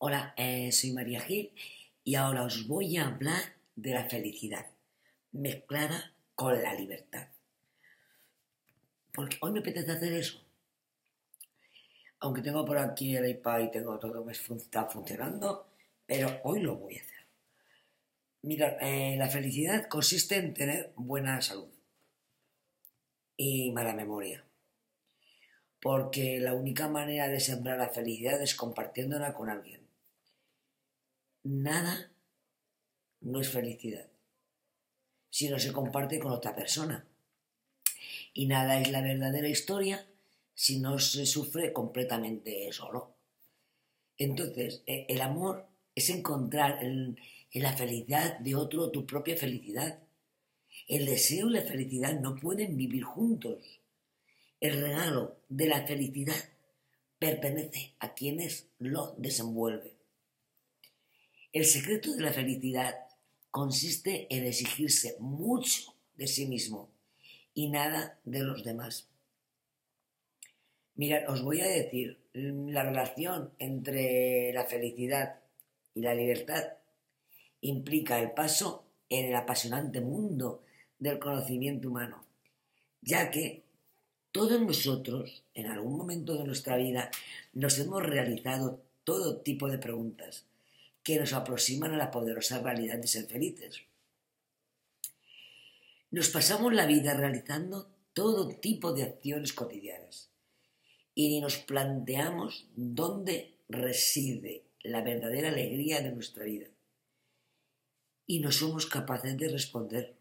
Hola, eh, soy María Gil y ahora os voy a hablar de la felicidad mezclada con la libertad. Porque hoy me apetece hacer eso. Aunque tengo por aquí el iPad y tengo todo que está funcionando, pero hoy lo voy a hacer. Mira, eh, la felicidad consiste en tener buena salud y mala memoria. Porque la única manera de sembrar la felicidad es compartiéndola con alguien. Nada no es felicidad si no se comparte con otra persona. Y nada es la verdadera historia si no se sufre completamente solo. Entonces, e, el amor es encontrar en, la felicidad de otro tu propia felicidad. El deseo y la felicidad no pueden vivir juntos. El regalo de la felicidad pertenece a quienes lo desenvuelven. El secreto de la felicidad consiste en exigirse mucho de sí mismo y nada de los demás. Mirad, os voy a decir, la relación entre la felicidad y la libertad implica el paso en el apasionante mundo del conocimiento humano, ya que todos nosotros, en algún momento de nuestra vida, nos hemos realizado todo tipo de preguntas que nos aproximan a la poderosa realidad de ser felices. Nos pasamos la vida realizando todo tipo de acciones cotidianas y ni nos planteamos dónde reside la verdadera alegría de nuestra vida. Y no somos capaces de responder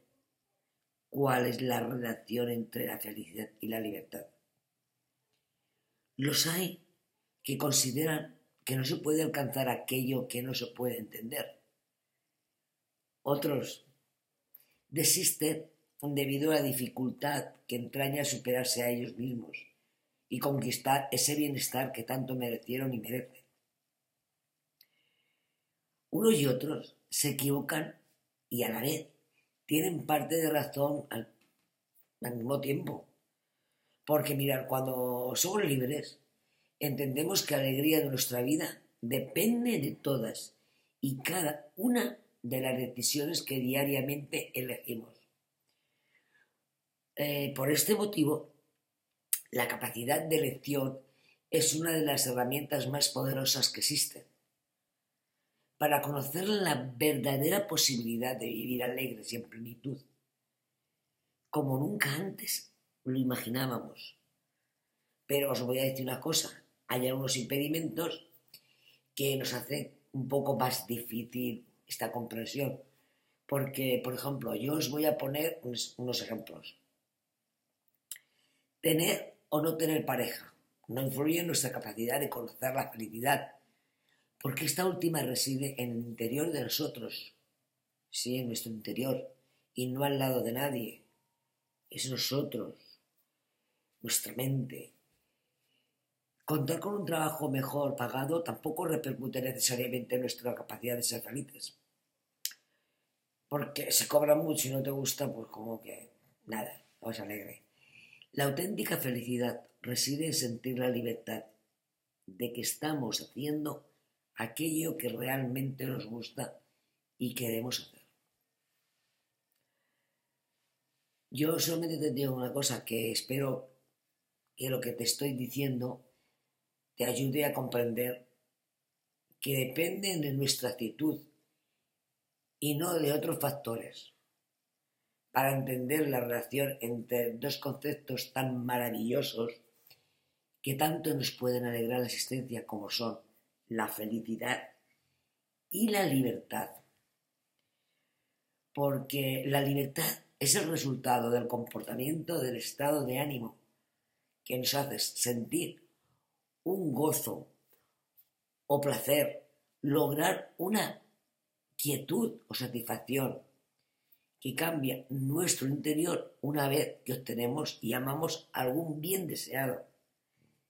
cuál es la relación entre la felicidad y la libertad. Los hay que consideran que no se puede alcanzar aquello que no se puede entender. Otros desisten debido a la dificultad que entraña superarse a ellos mismos y conquistar ese bienestar que tanto merecieron y merecen. Unos y otros se equivocan y a la vez tienen parte de razón al, al mismo tiempo. Porque mirar, cuando somos libres, entendemos que la alegría de nuestra vida depende de todas y cada una de las decisiones que diariamente elegimos. Eh, por este motivo, la capacidad de elección es una de las herramientas más poderosas que existen. Para conocer la verdadera posibilidad de vivir alegres y en plenitud, como nunca antes lo imaginábamos. Pero os voy a decir una cosa, hay algunos impedimentos que nos hacen un poco más difícil esta comprensión. Porque, por ejemplo, yo os voy a poner unos, ejemplos. Tener o no tener pareja no influye en nuestra capacidad de conocer la felicidad, porque esta última reside en el interior de nosotros, sí, en nuestro interior, y no al lado de nadie. Es nosotros, nuestra mente, Contar con un trabajo mejor pagado tampoco repercute necesariamente en nuestra capacidad de ser felices. Porque se cobra mucho y no te gusta, pues como que nada, no es alegre. La auténtica felicidad reside en sentir la libertad de que estamos haciendo aquello que realmente nos gusta y queremos hacer. Yo solamente te digo una cosa, que espero que lo que te estoy diciendo te ayude a comprender que dependen de nuestra actitud y no de otros factores para entender la relación entre dos conceptos tan maravillosos que tanto nos pueden alegrar la existencia como son la felicidad y la libertad. Porque la libertad es el resultado del comportamiento del estado de ánimo que nos hace sentir un gozo o placer, lograr una quietud o satisfacción que cambia nuestro interior una vez que obtenemos y amamos algún bien deseado,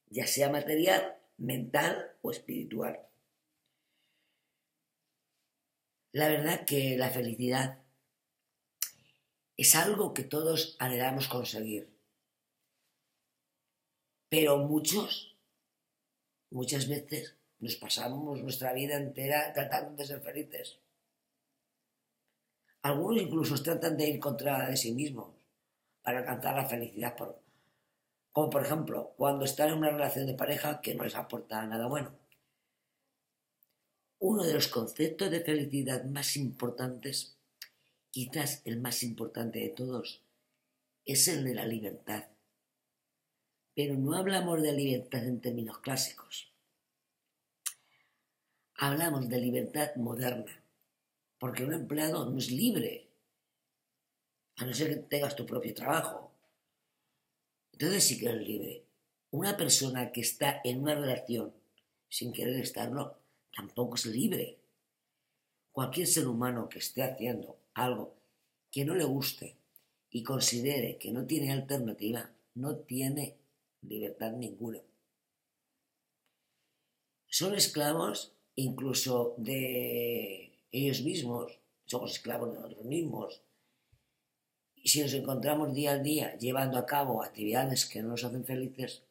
ya sea material, mental o espiritual. La verdad que la felicidad es algo que todos anhelamos conseguir, pero muchos muchas veces nos pasamos nuestra vida entera tratando de ser felices. Algunos incluso tratan de ir contra de sí mismos para alcanzar la felicidad, como por ejemplo cuando están en una relación de pareja que no les aporta nada bueno. Uno de los conceptos de felicidad más importantes, quizás el más importante de todos, es el de la libertad. Pero no hablamos de libertad en términos clásicos. Hablamos de libertad moderna, porque un empleado no es libre, a no ser que tengas tu propio trabajo. Entonces sí que eres libre. Una persona que está en una relación sin querer estarlo, tampoco es libre. Cualquier ser humano que esté haciendo algo que no le guste y considere que no tiene alternativa, no tiene libertad ninguna. Son esclavos incluso de ellos mismos, somos esclavos de nosotros mismos. Y si nos encontramos día a día llevando a cabo actividades que no nos hacen felices,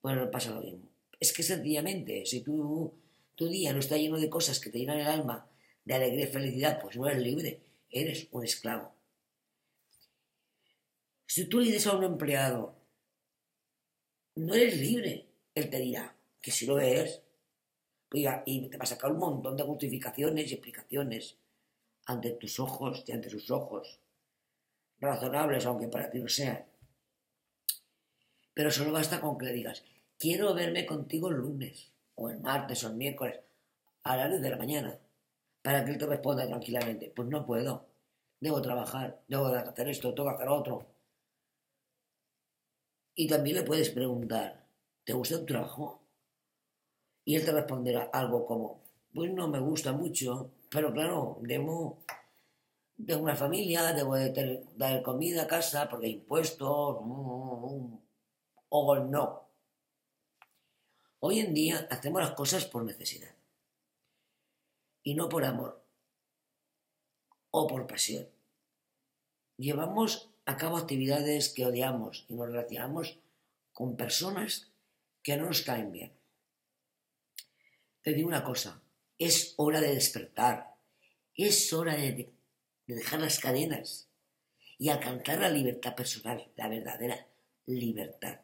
pues nos pasa lo mismo. Es que sencillamente, si tu día no está lleno de cosas que te llenan el alma de alegría y felicidad, pues no eres libre, eres un esclavo. Si tú le dices a un empleado, no eres libre, él te dirá que si lo eres, y te va a sacar un montón de justificaciones y explicaciones ante tus ojos y ante sus ojos, razonables aunque para ti no sean. Pero solo basta con que le digas, quiero verme contigo el lunes, o el martes, o el miércoles, a las 10 de la mañana, para que él te responda tranquilamente, pues no puedo, debo trabajar, debo hacer esto, tengo que hacer otro. Y también le puedes preguntar, ¿te gusta tu trabajo? Y él te responderá algo como, pues no me gusta mucho, pero claro, debo de una familia, debo de dar comida casa porque impuestos, o no. Hoy en día hacemos las cosas por necesidad y no por amor o por pasión. Llevamos a cabo actividades que odiamos y nos relacionamos con personas que no nos caen bien. Te digo una cosa, es hora de despertar, es hora de, dejar las cadenas y alcanzar la libertad personal, la verdadera libertad.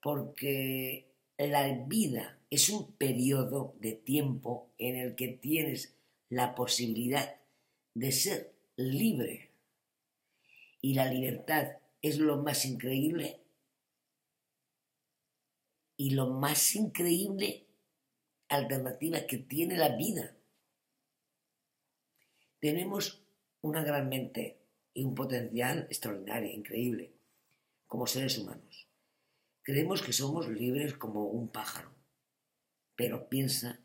Porque la vida es un periodo de tiempo en el que tienes la posibilidad de ser libre. Y la libertad es lo más increíble. Y lo más increíble alternativa que tiene la vida. Tenemos una gran mente y un potencial extraordinario, increíble, como seres humanos. Creemos que somos libres como un pájaro, pero piensa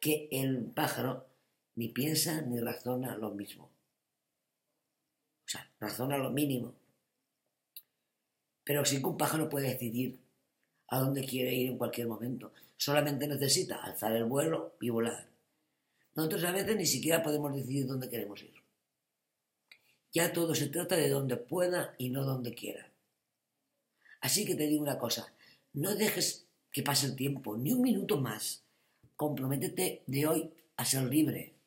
que el pájaro ni piensa ni razona lo mismo. O sea, razona lo mínimo. Pero sí que un pájaro puede decidir a dónde quiere ir en cualquier momento. Solamente necesita alzar el vuelo y volar. Nosotros a veces ni siquiera podemos decidir dónde queremos ir. Ya todo se trata de dónde pueda y no donde quiera. Así que te digo una cosa, no dejes que pase el tiempo, ni un minuto más. Comprométete de hoy a ser libre.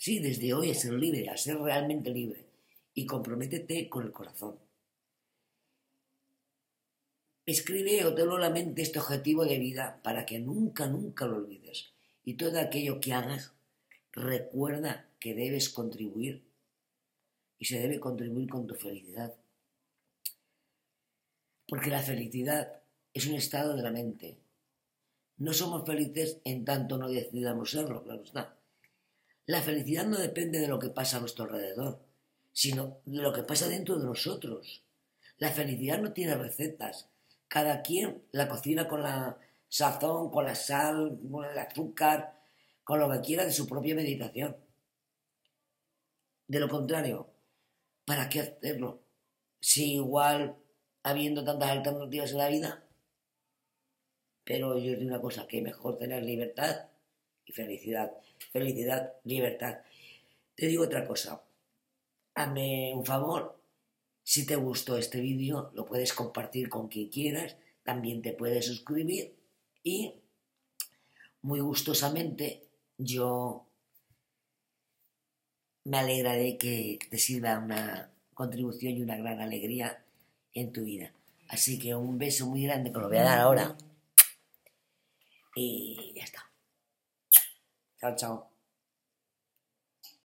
Sí, desde hoy a ser libre, a ser realmente libre. Y comprométete con el corazón. Escribe o tenlo en la mente este objetivo de vida para que nunca, nunca lo olvides. Y todo aquello que hagas, recuerda que debes contribuir y se debe contribuir con tu felicidad. Porque la felicidad es un estado de la mente. No somos felices en tanto no decidamos serlo, claro está. La felicidad no depende de lo que pasa a nuestro alrededor, sino de lo que pasa dentro de nosotros. La felicidad no tiene recetas, cada quien la cocina con la sazón, con la sal, con el azúcar, con lo que quiera de su propia meditación. De lo contrario, ¿para qué hacerlo? Si igual habiendo tantas alternativas en la vida. Pero yo digo una cosa, que mejor tener libertad y felicidad. Felicidad, libertad. Te digo otra cosa. Hazme un favor Si te gustó este vídeo, lo puedes compartir con quien quieras, también te puedes suscribir y muy gustosamente yo me alegraré que te sirva una contribución y una gran alegría en tu vida. Así que un beso muy grande que lo voy a dar ahora. Y ya está. Cao.